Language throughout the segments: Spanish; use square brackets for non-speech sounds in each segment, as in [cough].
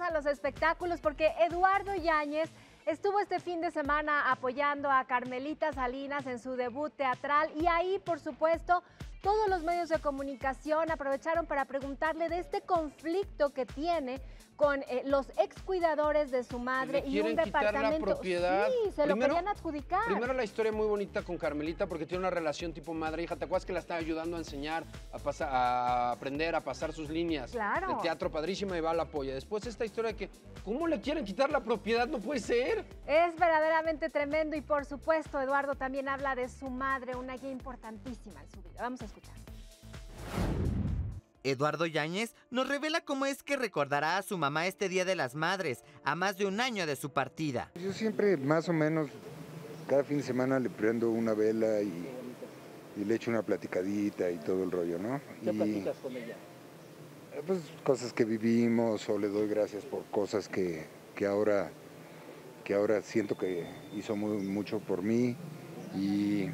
A los espectáculos porque Eduardo Yáñez estuvo este fin de semana apoyando a Carmelita Salinas en su debut teatral y ahí, por supuesto, todos los medios de comunicación aprovecharon para preguntarle de este conflicto que tiene con eh, los excuidadores de su madre y un quitar la departamento. propiedad. Sí, se lo querían adjudicar. Primero la historia muy bonita con Carmelita porque tiene una relación tipo madre hija. ¿Te acuerdas que la estaba ayudando a enseñar, a, pasar, a aprender, a pasar sus líneas Claro. de teatro padrísima y va a la apoya? Después esta historia de que, ¿cómo le quieren quitar la propiedad? No puede ser. Es verdaderamente tremendo y por supuesto Eduardo también habla de su madre, una guía importantísima en su vida. Vamos a escuchar. Eduardo Yáñez nos revela cómo es que recordará a su mamá este Día de las Madres, a más de un año de su partida. Yo siempre, más o menos, cada fin de semana le prendo una vela y, y le echo una platicadita y todo el rollo, ¿no? ¿Qué y, platicas con ella? eh, Pues cosas que vivimos o le doy gracias por cosas que, que ahora que ahora siento que hizo muy, mucho por mí y,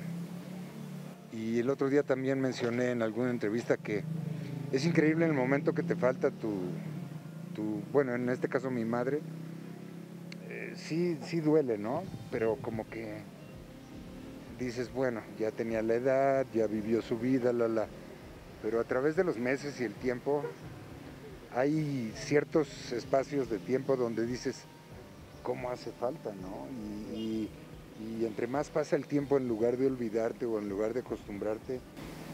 y el otro día también mencioné en alguna entrevista que es increíble el momento que te falta tu, bueno, en este caso mi madre, eh, sí, sí duele, ¿no? Pero como que dices, bueno, ya tenía la edad, ya vivió su vida, la, la. Pero a través de los meses y el tiempo, hay ciertos espacios de tiempo donde dices, ¿cómo hace falta, no? Y entre más pasa el tiempo, en lugar de olvidarte o en lugar de acostumbrarte,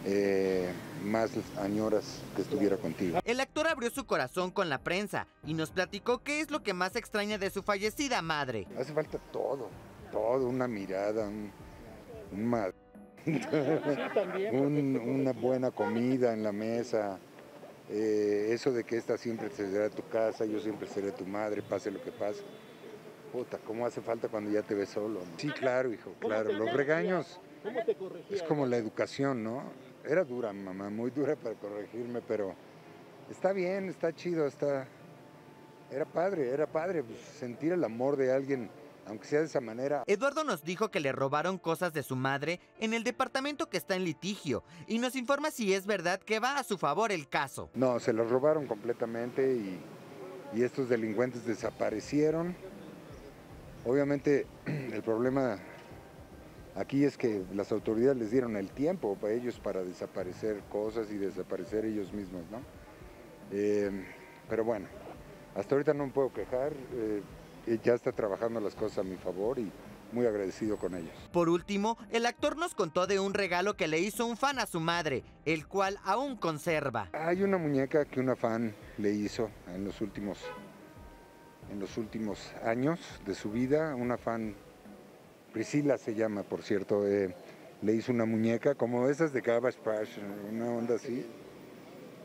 eh, más añoras que estuviera contigo. El actor abrió su corazón con la prensa y nos platicó qué es lo que más extraña de su fallecida madre. Hace falta todo, todo, una mirada, un, un ma- también. un- una buena comida en la mesa, eh, eso de que esta siempre será tu casa, yo siempre seré tu madre, pase lo que pase. Puta, ¿cómo hace falta cuando ya te ves solo? no? Sí, claro, hijo, claro. Los regaños ¿Cómo te corregía? es como la educación, ¿no? Era dura, mamá, muy dura para corregirme, pero está bien, está chido, está... Era padre, era padre pues, sentir el amor de alguien, aunque sea de esa manera. Eduardo nos dijo que le robaron cosas de su madre en el departamento que está en litigio y nos informa si es verdad que va a su favor el caso. No, se los robaron completamente y, y estos delincuentes desaparecieron. Obviamente [clears throat] el problema aquí es que las autoridades les dieron el tiempo para ellos para desaparecer cosas y desaparecer ellos mismos, ¿no? Eh, pero bueno, hasta ahorita no me puedo quejar, eh, ya está trabajando las cosas a mi favor y muy agradecido con ellos. Por último, el actor nos contó de un regalo que le hizo un fan a su madre, el cual aún conserva. Hay una muñeca que una fan le hizo en los últimos, en los últimos años de su vida. Una fan, Priscila se llama, por cierto, eh, le hizo una muñeca como esas de Garbage Patch, una onda así.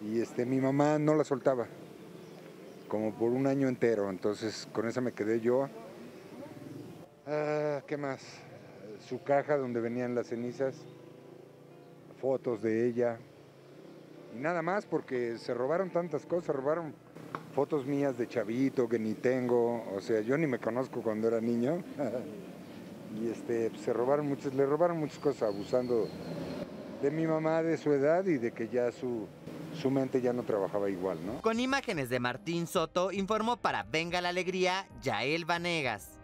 Y este, mi mamá no la soltaba, como por un año entero. Entonces con esa me quedé yo. Ah, ¿Qué más? Su caja donde venían las cenizas, fotos de ella, y nada más porque se robaron tantas cosas, robaron fotos mías de chavito que ni tengo, o sea, yo ni me conozco cuando era niño. [laughs] y este, pues, se robaron muchas, le robaron muchas cosas abusando de mi mamá, de su edad y de que ya su, su mente ya no trabajaba igual, ¿no? Con imágenes de Martín Soto, informó para Venga la Alegría, Yael Vanegas.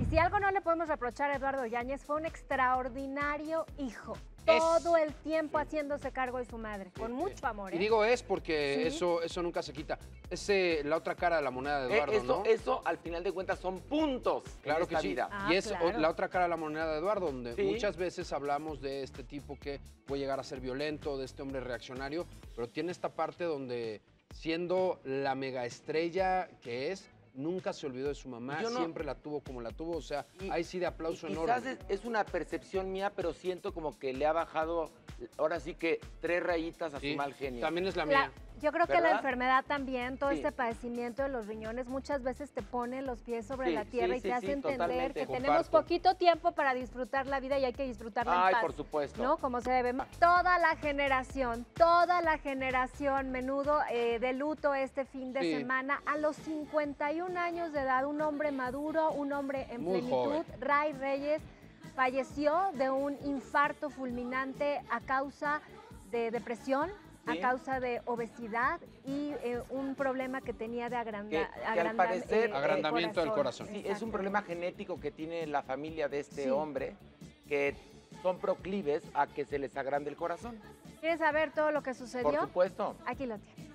Y si algo no le podemos reprochar a Eduardo Yáñez, fue un extraordinario hijo. Es. Todo el tiempo haciéndose cargo de su madre, con mucho amor. Y ¿eh? digo es porque Sí. eso, eso nunca se quita. Es eh, la otra cara de la moneda de Eh, Eduardo, eso, ¿no? eso, al final de cuentas, son puntos Claro en que sí. vida. Ah, y es claro. la otra cara de la moneda de Eduardo, donde Sí. muchas veces hablamos de este tipo que puede llegar a ser violento, de este hombre reaccionario, pero tiene esta parte donde siendo la mega estrella que es, nunca se olvidó de su mamá, Yo no- siempre la tuvo como la tuvo, o sea, Y- ahí sí de aplauso Y enorme. Quizás es, es una percepción mía, pero siento como que le ha bajado, ahora sí que tres rayitas a Sí, su mal genio. También es la La- mía. Yo creo que la enfermedad también, todo Sí. este padecimiento de los riñones, muchas veces te pone los pies sobre Sí, la tierra sí, y te hace entender que Comparto. tenemos poquito tiempo para disfrutar la vida y hay que disfrutarla en Ay, paz. por supuesto. ¿no? Como se debe. Toda la generación, toda la generación, menudo eh, de luto este fin de semana, a los 51 años de edad, un hombre maduro, un hombre en Muy plenitud, joven. Ray Reyes, falleció de un infarto fulminante a causa de depresión a causa de obesidad y eh, un problema que tenía de agranda, Que- que al agranda- parecer- el Agrandamiento del corazón. Sí, es un problema genético que tiene la familia de este Sí. hombre, que son proclives a que se les agrande el corazón. ¿Quieres saber todo lo que Por sucedió? supuesto. Aquí lo tienes.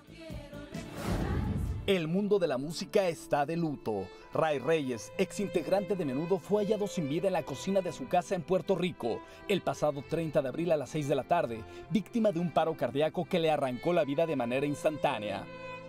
El mundo de la música está de luto. Ray Reyes, ex integrante de Menudo, fue hallado sin vida en la cocina de su casa en Puerto Rico el pasado 30 de abril a las 6 de la tarde, víctima de un paro cardíaco que le arrancó la vida de manera instantánea.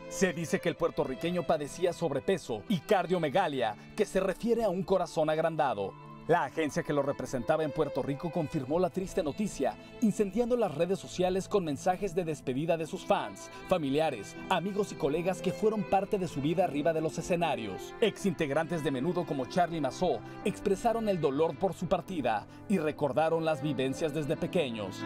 Se dice que el puertorriqueño padecía sobrepeso y cardiomegalia, que se refiere a un corazón agrandado. La agencia que lo representaba en Puerto Rico confirmó la triste noticia, incendiando las redes sociales con mensajes de despedida de sus fans, familiares, amigos y colegas que fueron parte de su vida arriba de los escenarios. Ex integrantes de menudo como Charlie Massot expresaron el dolor por su partida y recordaron las vivencias desde pequeños.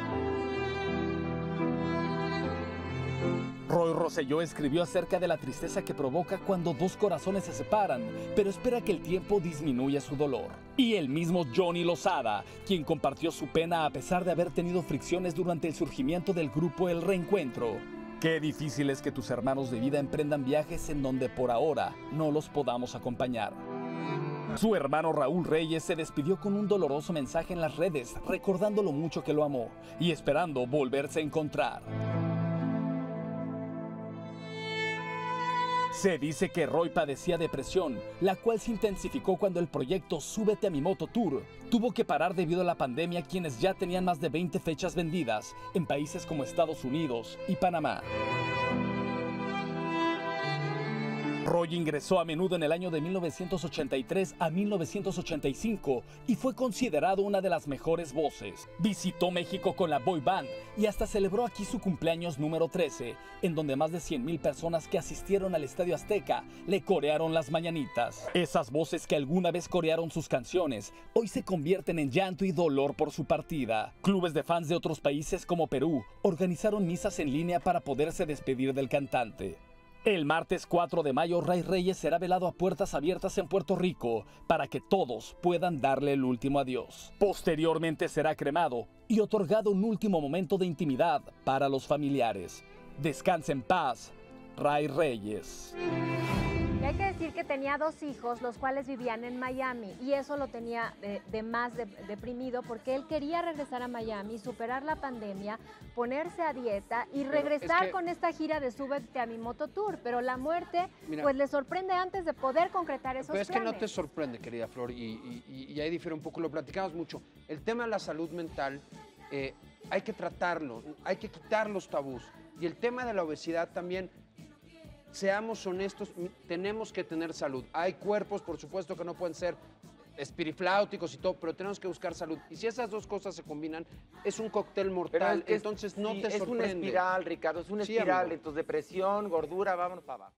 Roy Rosselló escribió acerca de la tristeza que provoca cuando dos corazones se separan, pero espera que el tiempo disminuya su dolor. Y el mismo Johnny Lozada, quien compartió su pena a pesar de haber tenido fricciones durante el surgimiento del grupo El Reencuentro. Qué difícil es que tus hermanos de vida emprendan viajes en donde por ahora no los podamos acompañar. Su hermano Raúl Reyes se despidió con un doloroso mensaje en las redes, recordando lo mucho que lo amó y esperando volverse a encontrar. Se dice que Roy padecía depresión, la cual se intensificó cuando el proyecto Súbete a mi moto tour tuvo que parar debido a la pandemia quienes ya tenían más de 20 fechas vendidas en países como Estados Unidos y Panamá. Roy ingresó a menudo en el año de 1983 a 1985 y fue considerado una de las mejores voces. Visitó México con la boy band y hasta celebró aquí su cumpleaños número 13, en donde más de 100.000 personas que asistieron al Estadio Azteca le corearon las mañanitas. Esas voces que alguna vez corearon sus canciones, hoy se convierten en llanto y dolor por su partida. Clubes de fans de otros países como Perú organizaron misas en línea para poderse despedir del cantante. El martes 4 de mayo, Ray Reyes será velado a puertas abiertas en Puerto Rico para que todos puedan darle el último adiós. Posteriormente será cremado y otorgado un último momento de intimidad para los familiares. Descanse en paz, Ray Reyes. Que decir que tenía dos hijos, los cuales vivían en Miami, y eso lo tenía de, de más de- deprimido porque él quería regresar a Miami, superar la pandemia, ponerse a dieta y Pero regresar es que- con esta gira de Súbete a mi moto tour. Pero la muerte, Mira. pues le sorprende antes de poder concretar esos Pero es que no te sorprende, querida Flor, y, y- y- y ahí difiere un poco, lo platicamos mucho. El tema de la salud mental eh, hay que tratarlo, hay que quitar los tabús. Y el tema de la obesidad también, seamos honestos, tenemos que tener salud. Hay cuerpos, por supuesto, que no pueden ser espirifláuticos y todo, pero tenemos que buscar salud. Y si esas dos cosas se combinan, es un cóctel mortal, es que es- entonces no sí, te Es una sorprende. espiral, Ricardo, es una Sí, espiral. amigo. Entonces, depresión, gordura, vámonos para abajo.